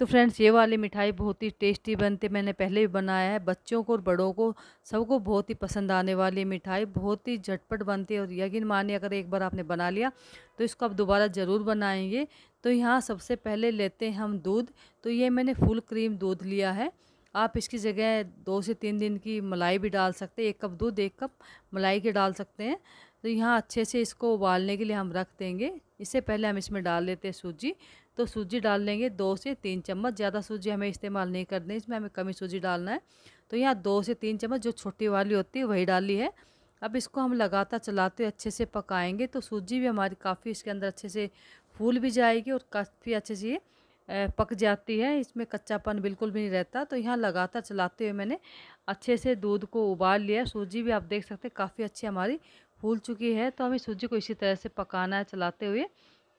तो फ्रेंड्स, ये वाली मिठाई बहुत ही टेस्टी बनती मैंने पहले भी बनाया है। बच्चों को और बड़ों को सबको बहुत ही पसंद आने वाली मिठाई। बहुत ही झटपट बनती है और यकीन मानिए, अगर एक बार आपने बना लिया तो इसको आप दोबारा ज़रूर बनाएँगे। तो यहाँ सबसे पहले लेते हैं हम दूध। तो ये मैंने फुल क्रीम दूध लिया है। आप इसकी जगह दो से तीन दिन की मलाई भी डाल सकते हैं। एक कप दूध, एक कप मलाई के डाल सकते हैं। तो यहाँ अच्छे से इसको उबालने के लिए हम रख देंगे। इससे पहले हम इसमें डाल लेते हैं सूजी। तो सूजी डाल लेंगे दो से तीन चम्मच। ज़्यादा सूजी हमें इस्तेमाल नहीं करनी, इसमें हमें कमी सूजी डालना है। तो यहाँ दो से तीन चम्मच जो छोटी वाली होती है, वही डाली है। अब इसको हम लगातार चलाते हुए अच्छे से पकाएँगे तो सूजी भी हमारी काफ़ी इसके अंदर अच्छे से फूल भी जाएगी और काफ़ी अच्छे से पक जाती है। इसमें कच्चापन बिल्कुल भी नहीं रहता। तो यहाँ लगातार चलाते हुए मैंने अच्छे से दूध को उबाल लिया सूजी भी आप देख सकते हैं, काफ़ी अच्छी हमारी फूल चुकी है। तो हमें सूजी को इसी तरह से पकाना है, चलाते हुए।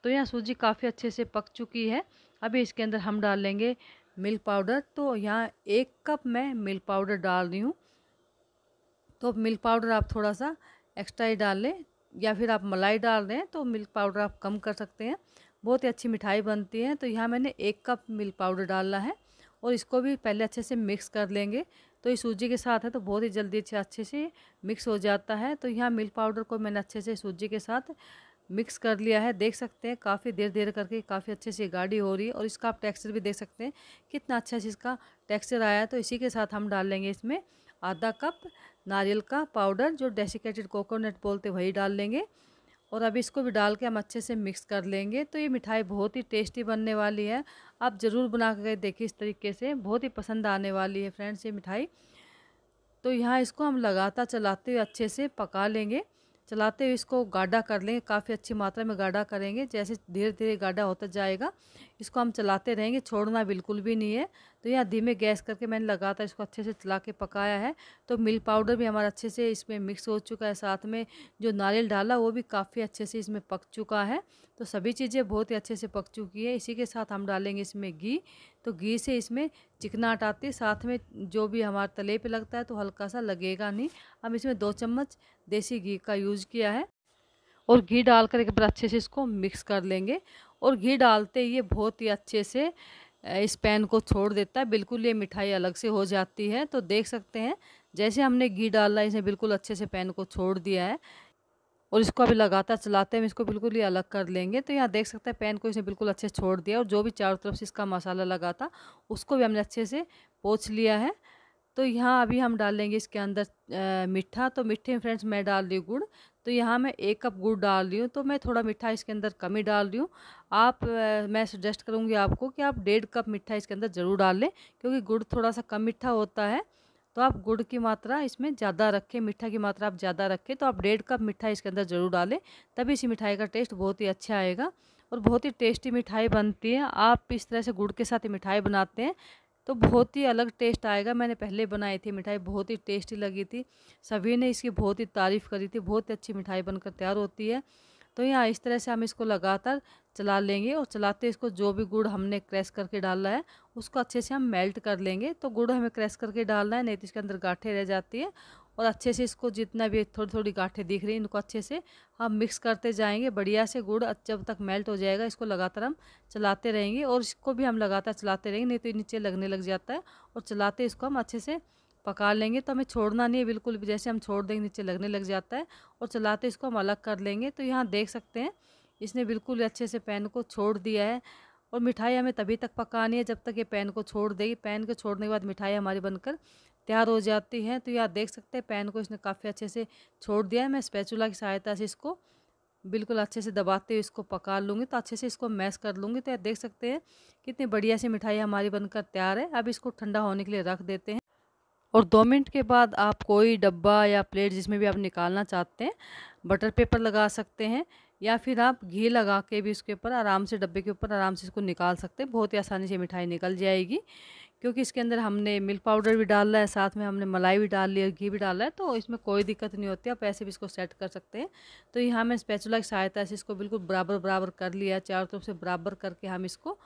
तो यहाँ सूजी काफ़ी अच्छे से पक चुकी है। अभी इसके अंदर हम डाल लेंगे मिल्क पाउडर। तो यहाँ एक कप मैं मिल्क पाउडर डाल रही हूँ। तो मिल्क पाउडर आप थोड़ा सा एक्स्ट्रा ही डाल लें या फिर आप मलाई डाल दें तो मिल्क पाउडर आप कम कर सकते हैं। बहुत ही अच्छी मिठाई बनती है। तो यहाँ मैंने एक कप मिल्क पाउडर डाला है और इसको भी पहले अच्छे से मिक्स कर लेंगे। तो ये सूजी के साथ है तो बहुत ही जल्दी अच्छे अच्छे से मिक्स हो जाता है। तो यहाँ मिल्क पाउडर को मैंने अच्छे से सूजी के साथ मिक्स कर लिया है। देख सकते हैं, काफ़ी देर देर करके काफ़ी अच्छे से गाढ़ी हो रही है और इसका आप टेक्सचर भी देख सकते हैं, कितना अच्छा से इसका टेक्सचर आया है। तो इसी के साथ हम डाल लेंगे इसमें आधा कप नारियल का पाउडर, जो डेसिकेटेड कोकोनट बोलते वही डाल लेंगे। और अब इसको भी डाल के हम अच्छे से मिक्स कर लेंगे। तो ये मिठाई बहुत ही टेस्टी बनने वाली है। आप ज़रूर बना कर देखिए इस तरीके से, बहुत ही पसंद आने वाली है फ्रेंड्स ये मिठाई। तो यहाँ इसको हम लगातार चलाते हुए अच्छे से पका लेंगे। चलाते हुए इसको गाढ़ा कर लेंगे, काफ़ी अच्छी मात्रा में गाढ़ा करेंगे। जैसे धीरे धीरे गाढ़ा होता जाएगा, इसको हम चलाते रहेंगे, छोड़ना बिल्कुल भी नहीं है। तो यहाँ धीमे गैस करके मैंने लगातार इसको अच्छे से चला के पकाया है। तो मिल्क पाउडर भी हमारा अच्छे से इसमें मिक्स हो चुका है, साथ में जो नारियल डाला वो भी काफ़ी अच्छे से इसमें पक चुका है। तो सभी चीज़ें बहुत ही अच्छे से पक चुकी है। इसी के साथ हम डालेंगे इसमें घी। तो घी से इसमें चिकनाहट आती है, साथ में जो भी हमारे तले पे लगता है तो हल्का सा लगेगा नहीं। हम इसमें दो चम्मच देसी घी का यूज़ किया है और घी डालकर एक बार अच्छे से इसको मिक्स कर लेंगे। और घी डालते ये बहुत ही अच्छे से इस पैन को छोड़ देता है, बिल्कुल ये मिठाई अलग से हो जाती है। तो देख सकते हैं, जैसे हमने घी डाला, इसे बिल्कुल अच्छे से पैन को छोड़ दिया है और इसको अभी लगातार चलाते हैं इसको बिल्कुल ही अलग कर लेंगे। तो यहाँ देख सकते हैं, पैन को इसने बिल्कुल अच्छे छोड़ दिया और जो भी चारों तरफ़ से इसका मसाला लगा था, उसको भी हमने अच्छे से पोछ लिया है। तो यहाँ अभी हम डालेंगे इसके अंदर मीठा। तो मीठे फ्रेंड्स, मैं डाल रही गुड़। तो यहाँ मैं एक कप गुड़ डाल रही हूँ तो मैं थोड़ा मीठा इसके अंदर कम ही डाल रही हूँ। आप मैं सजेस्ट करूँगी आपको कि आप डेढ़ कप मीठा इसके अंदर ज़रूर डाल लें, क्योंकि गुड़ थोड़ा सा कम मीठा होता है। तो आप गुड़ की मात्रा इसमें ज़्यादा रखें, मीठा की मात्रा आप ज़्यादा रखें तो आप डेढ़ कप मिठाई इसके अंदर ज़रूर डालें, तभी इसी मिठाई का टेस्ट बहुत ही अच्छा आएगा। और बहुत ही टेस्टी मिठाई बनती है। आप इस तरह से गुड़ के साथ ही मिठाई बनाते हैं तो बहुत ही अलग टेस्ट आएगा। मैंने पहले बनाई थी मिठाई, बहुत ही टेस्टी लगी थी। सभी ने इसकी बहुत ही तारीफ़ करी थी, बहुत ही अच्छी मिठाई बनकर तैयार होती है। तो यहाँ इस तरह से हम इसको लगातार चला लेंगे और चलाते इसको जो भी गुड़ हमने क्रैश करके डालना है, उसको अच्छे से हम मेल्ट कर लेंगे। तो गुड़ हमें क्रैश करके डालना है, नहीं तो इसके अंदर गाठे रह जाती है और अच्छे से इसको जितना भी थोड़ी थोड़ी गाठे दिख रही हैं, इनको अच्छे से हम मिक्स करते जाएँगे। बढ़िया से गुड़ जब तक मेल्ट हो जाएगा, इसको लगातार हम चलाते रहेंगे और इसको भी हम लगातार चलाते रहेंगे, नहीं तो नीचे लगने लग जाता है और चलाते इसको हम अच्छे से पका लेंगे। तो हमें छोड़ना नहीं है, बिल्कुल भी जैसे हम छोड़ देंगे, नीचे लगने लग जाता है और चलाते इसको हम अलग कर लेंगे। तो यहाँ देख सकते हैं, इसने बिल्कुल अच्छे से पैन को छोड़ दिया है और मिठाई हमें तभी तक पकानी है जब तक ये पैन को छोड़ देगी। पैन को छोड़ने के बाद मिठाई हमारी बनकर तैयार हो जाती है। तो यहाँ देख सकते हैं, पैन को इसने काफ़ी अच्छे से छोड़ दिया है। मैं स्पैचुला की सहायता से इसको बिल्कुल अच्छे से दबाते हुए इसको पका लूँगी। तो अच्छे से इसको मैश कर लूँगी। तो देख सकते हैं, कितनी बढ़िया सी मिठाई हमारी बनकर तैयार है। अब इसको ठंडा होने के लिए रख देते हैं। और दो मिनट के बाद आप कोई डब्बा या प्लेट जिसमें भी आप निकालना चाहते हैं, बटर पेपर लगा सकते हैं या फिर आप घी लगा के भी इसके ऊपर आराम से, डब्बे के ऊपर आराम से इसको निकाल सकते हैं। बहुत ही आसानी से मिठाई निकल जाएगी। क्योंकि इसके अंदर हमने मिल्क पाउडर भी डाला है, साथ में हमने मलाई भी डाल ली और घी भी डाला है तो इसमें कोई दिक्कत नहीं होती, आप ऐसे भी इसको सेट कर सकते हैं। तो यहाँ मैं स्पेचुला की सहायता से इसको बिल्कुल बराबर बराबर कर लिया चारों तरफ़ से बराबर करके हम इसको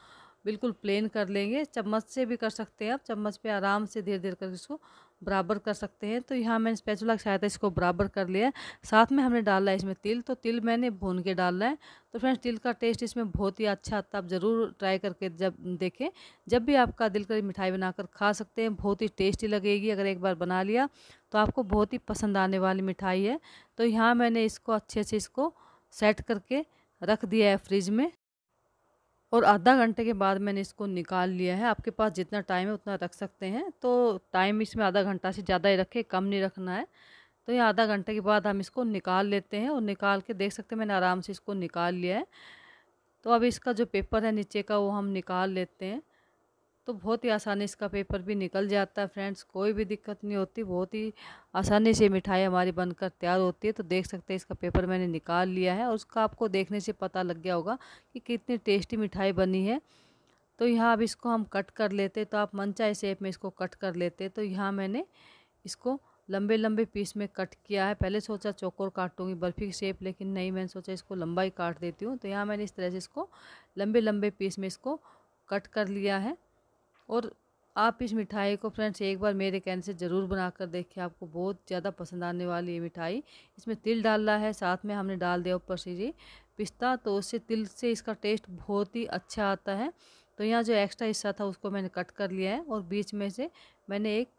बिल्कुल प्लेन कर लेंगे, चम्मच से भी कर सकते हैं आप, चम्मच पे आराम से धीरे धीरे करके इसको बराबर कर सकते हैं। तो यहाँ मैंने स्पैचुला की सहायता इसको बराबर कर लिया है। साथ में हमने डाला है इसमें तिल तो तिल मैंने भून के डालना है। तो फ्रेंड्स, तिल का टेस्ट इसमें बहुत ही अच्छा आता है, आप ज़रूर ट्राई करके जब देखें, जब भी आपका दिल करी मिठाई बनाकर खा सकते हैं, बहुत ही टेस्टी लगेगी, अगर एक बार बना लिया तो आपको बहुत ही पसंद आने वाली मिठाई है। तो यहाँ मैंने इसको अच्छे से इसको सेट करके रख दिया है फ्रिज में। और आधा घंटे के बाद मैंने इसको निकाल लिया है। आपके पास जितना टाइम है, उतना रख सकते हैं। तो टाइम इसमें आधा घंटा से ज़्यादा ही रखे, कम नहीं रखना है। तो ये आधा घंटे के बाद हम इसको निकाल लेते हैं और निकाल के देख सकते हैं, मैंने आराम से इसको निकाल लिया है। तो अब इसका जो पेपर है नीचे का, वो हम निकाल लेते हैं। तो बहुत ही आसानी इसका पेपर भी निकल जाता है फ्रेंड्स, कोई भी दिक्कत नहीं होती, बहुत ही आसानी से मिठाई हमारी बनकर तैयार होती है। तो देख सकते हैं इसका पेपर मैंने निकाल लिया है और उसका आपको देखने से पता लग गया होगा कि कितनी टेस्टी मिठाई बनी है। तो यहाँ अब इसको हम कट कर लेते तो आप मनचाहे शेप में इसको कट कर लेते तो यहाँ मैंने इसको लंबे लंबे पीस में कट किया है। पहले सोचा चौकोर काटूँगी बर्फ़ी की शेप, लेकिन नहीं, मैंने सोचा इसको लंबा ही काट देती हूँ। तो यहाँ मैंने इस तरह से इसको लंबे लंबे पीस में इसको कट कर लिया है। और आप इस मिठाई को फ्रेंड्स एक बार मेरे कहने से ज़रूर बना कर देखिए, आपको बहुत ज़्यादा पसंद आने वाली ये मिठाई। इसमें तिल डाला है, साथ में हमने डाल दिया ऊपर से जी पिस्ता तो उससे तिल से इसका टेस्ट बहुत ही अच्छा आता है। तो यहाँ जो एक्स्ट्रा हिस्सा था उसको मैंने कट कर लिया है और बीच में से मैंने एक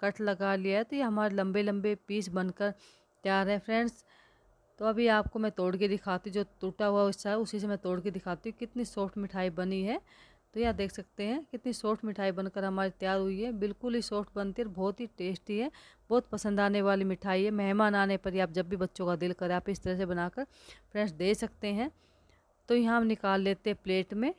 कट लगा लिया है। तो ये हमारे लंबे लंबे पीस बनकर तैयार है फ्रेंड्स। तो अभी आपको मैं तोड़ के दिखाती हूँ, जो टूटा हुआ हिस्सा है उसी से मैं तोड़ के दिखाती हूँ, कितनी सॉफ्ट मिठाई बनी है। तो यह देख सकते हैं, कितनी सॉफ्ट मिठाई बनकर हमारी तैयार हुई है। बिल्कुल ही सॉफ्ट बनती है बहुत ही टेस्टी है, बहुत पसंद आने वाली मिठाई है। मेहमान आने पर आप जब भी बच्चों का दिल करे, आप इस तरह से बनाकर फ्रेंड्स दे सकते हैं। तो यहाँ हम निकाल लेते हैं प्लेट में।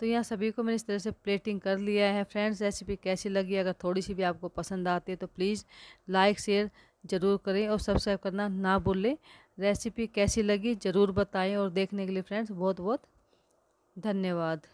तो यहाँ सभी को मैंने इस तरह से प्लेटिंग कर लिया है। फ्रेंड्स, रेसिपी कैसी लगी? अगर थोड़ी सी भी आपको पसंद आती है तो प्लीज़ लाइक, शेयर ज़रूर करें और सब्सक्राइब करना ना भूलें। रेसिपी कैसी लगी? ज़रूर बताएँ और देखने के लिए फ्रेंड्स बहुत बहुत धन्यवाद।